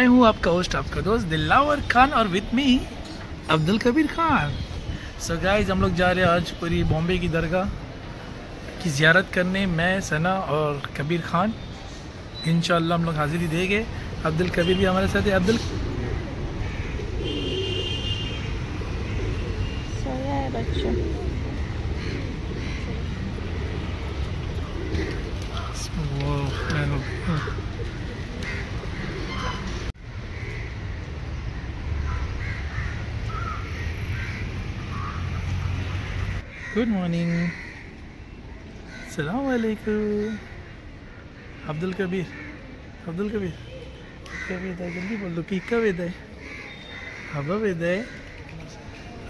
मैं हूँ आपका होस्ट आपका दोस्त, दिलावर खान और with me Abdul Kabir Khan. So so guys हम लोग जा रहे हैं आज पूरी बॉम्बे की दरगाह की ज़ियारत करने, मैं, सना और कबीर खान। इन हम लोग हाजिरी देंगे। अब्दुल कबीर भी हमारे साथ है। अब्दुल? बच्चों। गुड मॉर्निंग सलाम वालेकुम अब्दुल कबीर अब्दुल कबीर कब वेद है जल्दी बोल दो कि कब वेद है हवा वेद है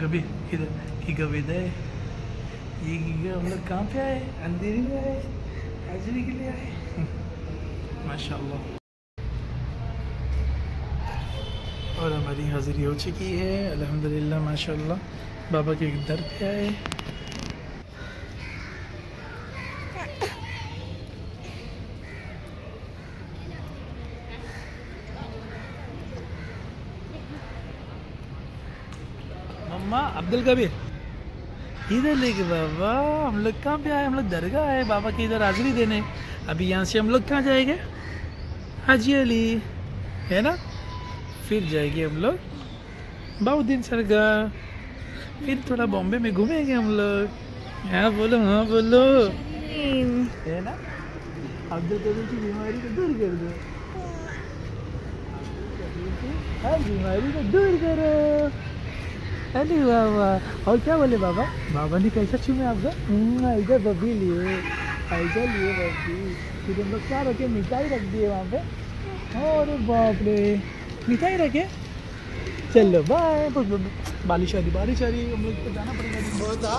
कभी कभी कहाँ पे आए? अंधेरी में आए हाजिरी के लिए आए। माशाल्लाह। और हमारी हाजिरी हो चुकी है, अल्हम्दुलिल्लाह, माशाल्लाह। बाबा के दर पे आए। मम्मा, अब्दुल कबीर। इधर लेके बाबा, हम लोग कहाँ पे आए? हम लोग दरगाह आए बाबा की इधर हाजिरी देने। अभी यहाँ से हम लोग कहाँ जाएँगे? हाजी अली है ना? फिर जाएँगे हम लोग बाउद्दीन सरगाह फिर थोड़ा बॉम्बे में घूमेंगे हम लोग। हाँ बोलो हाँ बोलो। है ना? अब्दुल कबीर की बीमारी को दूर कर दो। हर बीमारी को दूर करो। अरे वाह वाह और क्या बोले बाबा? बाबा ने कैसा चूमे आपका? हम्म, ऐसा बब्बी लिए। ऐसा लिए बब्बी फिर हम लोग क्या रखे? मिठाई रख दिए वहाँ पे। और बाप रे मिठाई रखे? चलो बाय बारिश आ रही, बारिश आ रही। हम लोग को जाना पड़ेगा।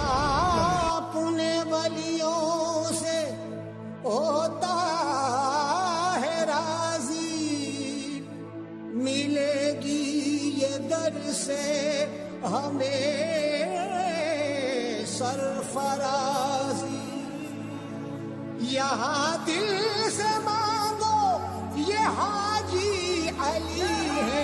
अपने बलियों से होता है राज़ी। मिलेगी ये दर से हमें सरफराजी। यहाँ दिल से मांगो ये हाजी अली है।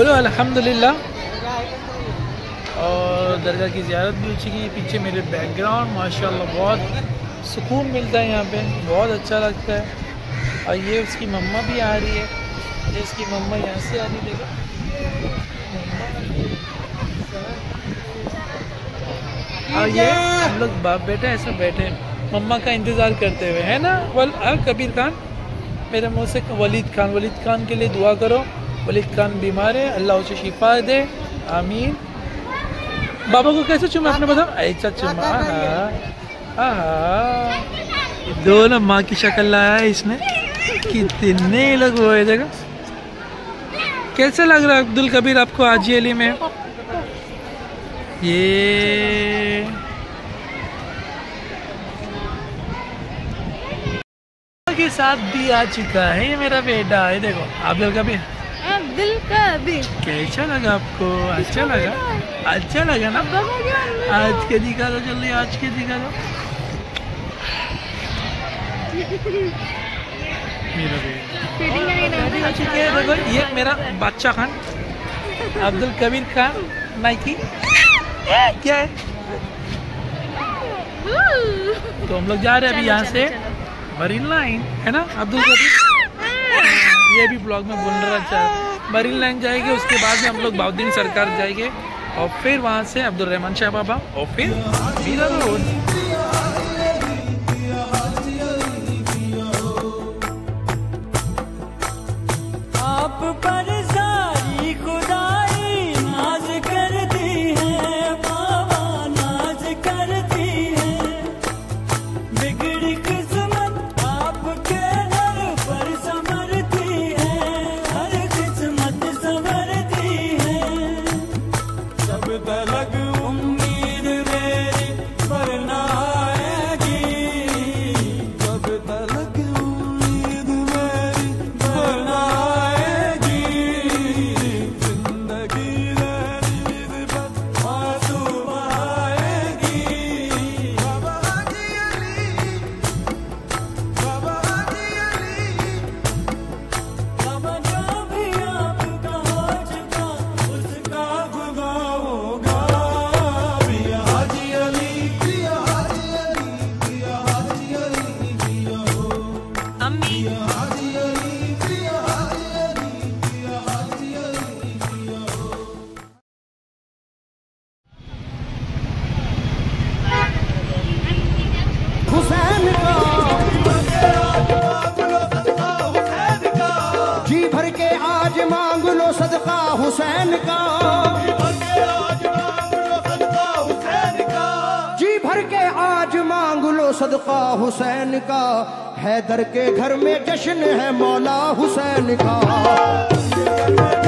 बोलो, अल्हम्दुलिल्लाह। और दरगाह की ज़्यारत भी चुकी है। पीछे मेरे बैकग्राउंड माशाल्लाह, बहुत सुकून मिलता है यहाँ पे। बहुत अच्छा लगता है। और ये उसकी मम्मा भी आ रही है। ये उसकी मम्मा यहाँ से आ रही देखो। और ये हम लोग बाप बेटा ऐसे बैठे हैं। मम्मा का इंतज़ार करते हुए, है ना? वल कबीर खान, मेरे मुँह से वलीद खान वलीद खान के लिए दुआ करो। खान बीमार है अल्लाह उसे शिफा दे। आमीन। बाबा को कैसे चुमा आपने बताओ ऐसा चुमा आहा आहा। दोनों माँ की शक्ल लाया है इसने। कितने लोग वो है जगह कैसे लग रहा है अब्दुल कबीर आपको आजी अली में? ये के साथ भी आ चुका है ये मेरा बेटा है देखो अब्दुल कबीर। अब्दुल कबीर कैसा लगा आपको? अच्छा लगा? अच्छा लगा ना? आज के दिखा दो जल्दी आज के दिखा दो हैं देखो ये मेरा बादशाह खान अब्दुल कबीर खान नाइकी क्या है? तो हम लोग जा रहे हैं अभी यहाँ से मरीन लाइन है ना अब्दुल कबीर? ये भी ब्लॉग में बोल रहा था मरीन लाइन जाएगी, उसके बाद में हम लोग बाउद्दीन सरकार जाएँगे और फिर वहाँ से अब्दुल रहमान शाह बाबा और फिर मीरा रोड सदका हुसैन का हैदर के घर में जश्न है मौला हुसैन का।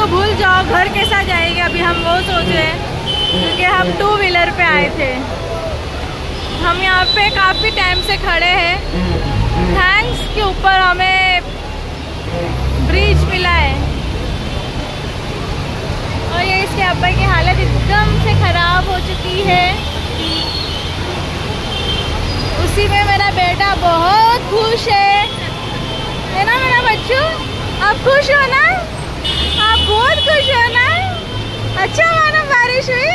तो भूल जाओ, घर कैसा जाएगा? अभी हम वो सोच रहे हैं, क्योंकि हम टू व्हीलर पे आए थे। हम यहाँ पे काफ़ी टाइम से खड़े हैं। थैंक्स के ऊपर हमें ब्रिज मिला है। और ये इसके अब्बा की हालत एकदम से ख़राब हो चुकी है। उसी में मेरा बेटा बहुत खुश है। है ना मेरा बच्चू? आप खुश हो ना आप बहुत खुश हो ना अच्छा मानो बारिश हुई?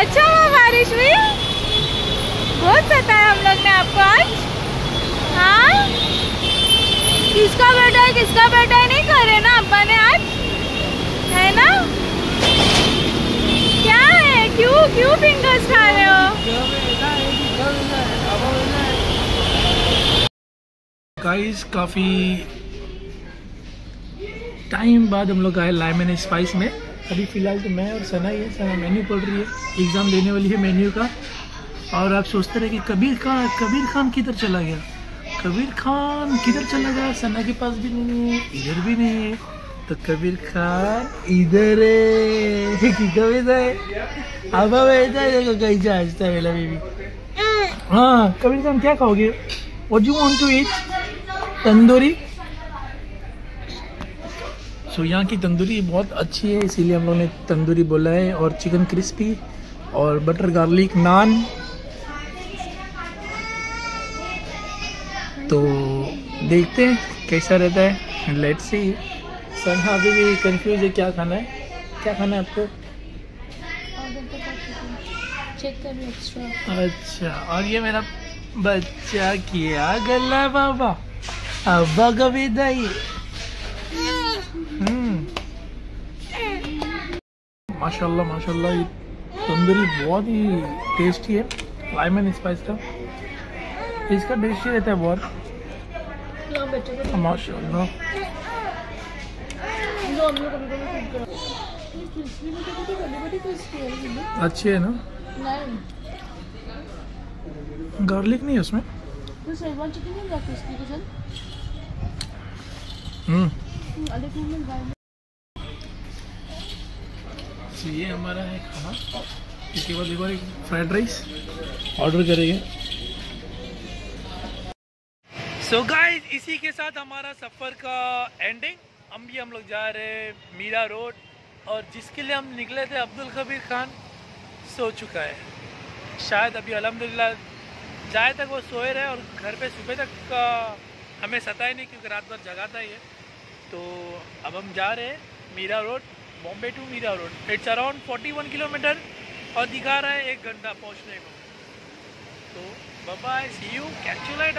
अच्छा हुआ बारिश हुई? बहुत सताया हम लोग ने आपको आज। हाँ? किसका बेटा है? किसका बेटा है? नहीं करे ना अब्बा ने आज। है ना? क्या है? क्यों क्यों फिंगर्स खा रहे हो? गाइस काफ़ी टाइम बाद हम लोग आए लाइमन स्पाइस में। अभी फ़िलहाल तो मैं और सना ही है, सना मेन्यू पढ़ रही है, एग्ज़ाम देने वाली है मेन्यू का। और आप सोचते रहे कि कबीर खान कबीर खान किधर चला गया? कबीर खान किधर चला गया? सना के पास भी नहीं है, इधर भी नहीं है। तो कबीर खान इधर है। कि कबीर अब बेबी हाँ कबीर खान क्या खाओगे? Do you want to eat? Tandoori? सो यहाँ की तंदूरी बहुत अच्छी है, इसीलिए हम लोग ने तंदूरी बोला है और चिकन क्रिस्पी और बटर गार्लिक नान। तो देखते हैं कैसा रहता है। लेट्स सी हाँ अभी भी कंफ्यूज है, क्या खाना है? क्या खाना है आपको? अच्छा और ये मेरा बच्चा किया गला बाबा अब्बा का विदाई हम्म माशाल्लाह माशाल्लाह ये तंदूरी बहुत ही टेस्टी है। लाइमन स्पाइस का। इसका टेस्टी रहता है बहुत। माशाल्लाह। अच्छी है ना? गार्लिक नहीं है उसमें? हम्म। तो ये हमारा है खाना। इसके बाद एक बार एक फ्राइड राइस ऑर्डर करेंगे। सो गाइस इसी के साथ हमारा सफ़र का एंडिंग हम भी हम लोग जा रहे हैं मीरा रोड, और जिसके लिए हम निकले थे अब्दुल कबीर खान, सो चुका है। शायद अभी अल्हम्दुलिल्लाह, जाए तक वो सोए रहे और घर पे सुबह तक का हमें सताए नहीं क्योंकि रात भर जगाता ही है। तो अब हम जा रहे हैं Mira Road. Bombay to Mira Road. It's around 41 kilometre और दिखा रहा है एक घंटा पहुँचने को. तो bye see you catch you later